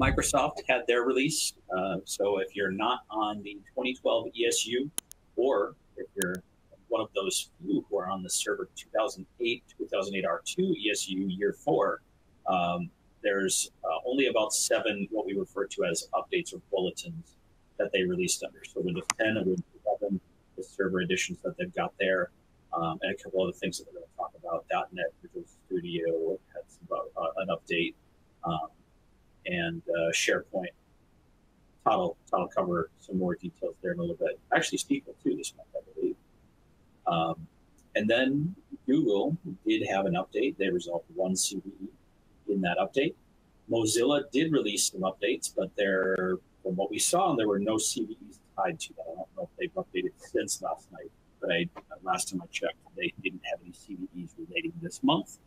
Microsoft had their release. Uh, so if you're not on the 2012 ESU, or if you're one of those few who are on the server 2008 2008 R2 ESU year four, um, there's uh, only about seven what we refer to as updates or bulletins that they released under. So Windows 10 and Windows 11, the server editions that they've got there, um, and a couple other things that we're going to talk about. .NET Visual Studio had some, uh, an update, and uh, SharePoint. Todd will, Todd will cover some more details there in a little bit. Actually, SQL too this month, I believe. Um, and then Google did have an update. They resolved one CVE in that update. Mozilla did release some updates, but there, from what we saw, there were no CVEs tied to that. I don't know if they've updated since last night, but I, last time I checked, they didn't have any CVEs relating this month.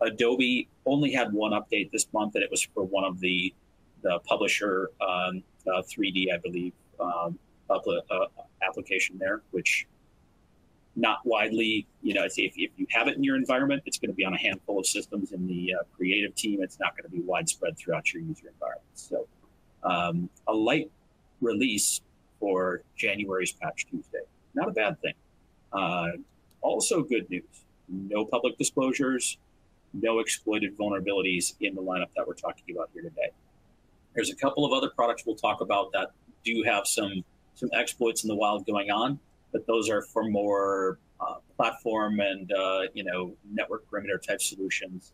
Adobe only had one update this month, and it was for one of the the publisher um, uh, 3D, I believe, um, uh, application there, which not widely, you know, if, if you have it in your environment, it's going to be on a handful of systems in the uh, creative team. It's not going to be widespread throughout your user environment. So um, a light release for January's Patch Tuesday. Not a bad thing. Uh, also good news. No public disclosures, no exploited vulnerabilities in the lineup that we're talking about here today. There's a couple of other products we'll talk about that do have some some exploits in the wild going on but those are for more uh, platform and uh, you know network perimeter type solutions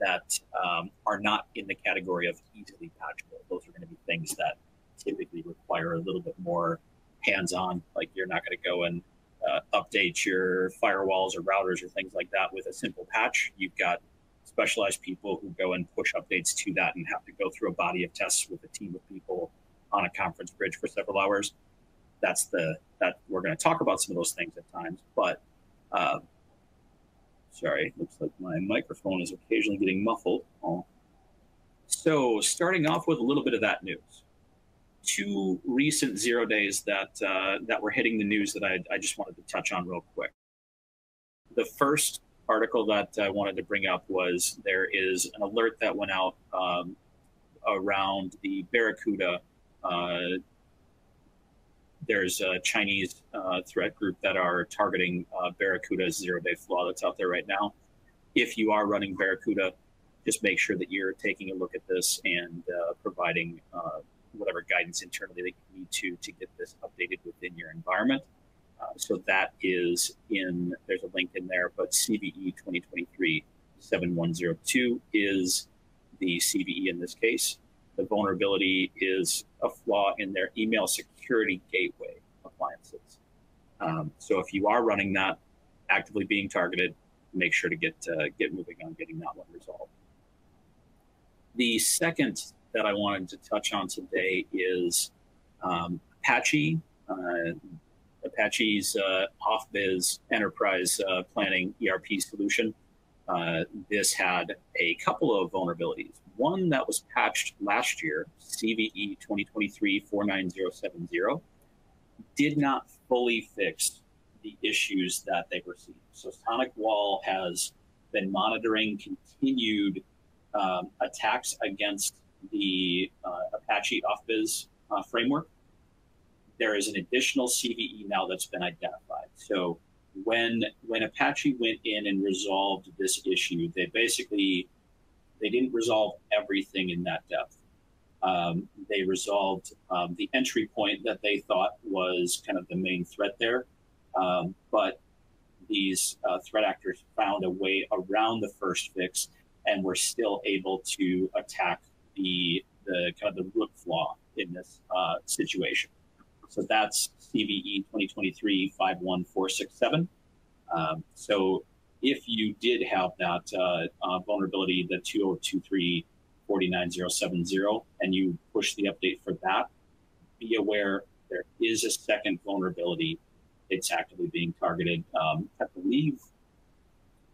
that um, are not in the category of easily patchable. Those are going to be things that typically require a little bit more hands-on. Like you're not going to go and uh, update your firewalls or routers or things like that with a simple patch. You've got specialized people who go and push updates to that and have to go through a body of tests with a team of people on a conference bridge for several hours that's the that we're going to talk about some of those things at times. But uh, sorry, looks like my microphone is occasionally getting muffled. Oh. So starting off with a little bit of that news. Two recent zero days that uh, that were hitting the news that I, I just wanted to touch on real quick. The first article that I wanted to bring up was there is an alert that went out um, around the Barracuda uh, there's a Chinese uh, threat group that are targeting uh, Barracuda's zero day flaw that's out there right now. If you are running Barracuda, just make sure that you're taking a look at this and uh, providing uh, whatever guidance internally that you need to to get this updated within your environment. Uh, so that is in, there's a link in there, but CVE 2023 7102 is the CVE in this case. The vulnerability is a flaw in their email security gateway appliances. Um, so if you are running that, actively being targeted, make sure to get uh, get moving on getting that one resolved. The second that I wanted to touch on today is um, Apache. Uh, Apache's uh, OFBiz enterprise uh, planning ERP solution. Uh, this had a couple of vulnerabilities one that was patched last year, CVE 2023-49070, did not fully fix the issues that they received. So SonicWall has been monitoring continued um, attacks against the uh, Apache OFBiz uh, framework. There is an additional CVE now that's been identified. So when when Apache went in and resolved this issue, they basically they didn't resolve everything in that depth. Um, they resolved um, the entry point that they thought was kind of the main threat there. Um, but these uh, threat actors found a way around the first fix and were still able to attack the, the kind of the root flaw in this uh, situation. So that's CVE 2023 51467. Um, so if you did have that uh, uh, vulnerability, the 2023 49070, and you push the update for that, be aware there is a second vulnerability. It's actively being targeted. Um, I believe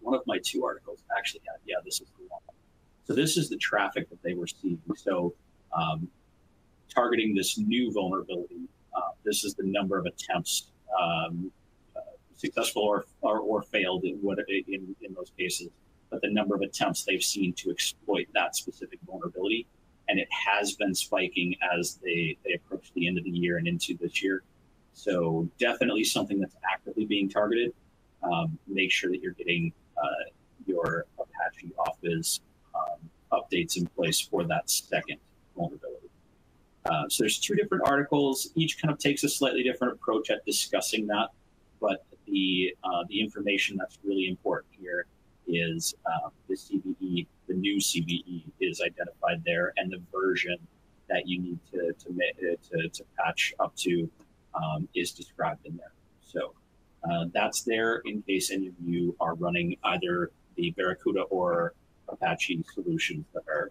one of my two articles actually had, yeah, this is the one. So this is the traffic that they were seeing. So um, targeting this new vulnerability, this is the number of attempts um, successful or, or, or failed in, what, in, in those cases, but the number of attempts they've seen to exploit that specific vulnerability. And it has been spiking as they, they approach the end of the year and into this year. So definitely something that's actively being targeted. Um, make sure that you're getting uh, your Apache OFBiz um, updates in place for that second vulnerability. Uh, so there's two different articles. Each kind of takes a slightly different approach at discussing that, but the uh, the information that's really important here is uh, the CVE, the new CVE is identified there, and the version that you need to to uh, to, to patch up to um, is described in there. So uh, that's there in case any of you are running either the Barracuda or Apache solutions that are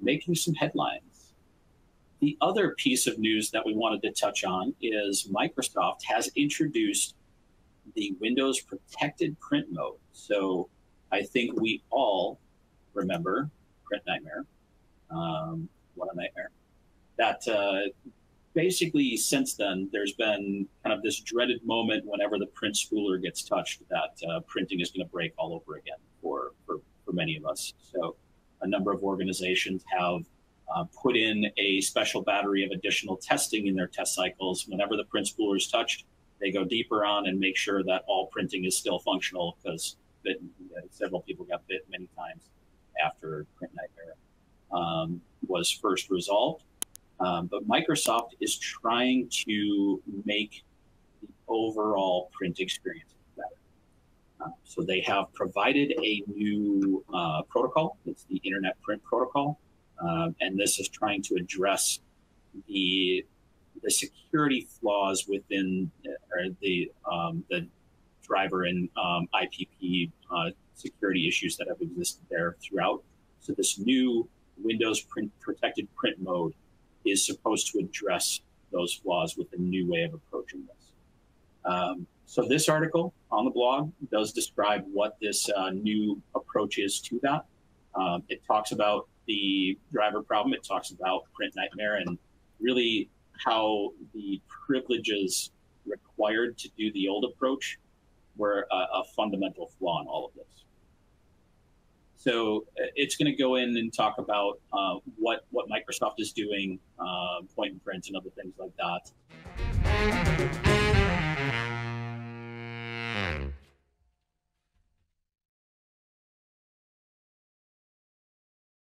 making some headlines. The other piece of news that we wanted to touch on is Microsoft has introduced the Windows protected print mode. So I think we all remember Print Nightmare. Um, what a nightmare. That uh, basically since then, there's been kind of this dreaded moment whenever the print spooler gets touched that uh, printing is going to break all over again for, for, for many of us. So a number of organizations have uh, put in a special battery of additional testing in their test cycles. Whenever the print spooler is touched, they go deeper on and make sure that all printing is still functional because several people got bit many times after Print Nightmare um, was first resolved. Um, but Microsoft is trying to make the overall print experience better. Uh, so they have provided a new uh, protocol. It's the Internet Print Protocol, um, and this is trying to address the the security flaws within uh, the um, the driver and um, IPP uh, security issues that have existed there throughout. So this new Windows print protected print mode is supposed to address those flaws with a new way of approaching this. Um, so this article on the blog does describe what this uh, new approach is to that. Um, it talks about the driver problem. It talks about print nightmare and really how the privileges required to do the old approach were a, a fundamental flaw in all of this. So uh, it's going to go in and talk about uh, what what Microsoft is doing, uh, point and print, and other things like that.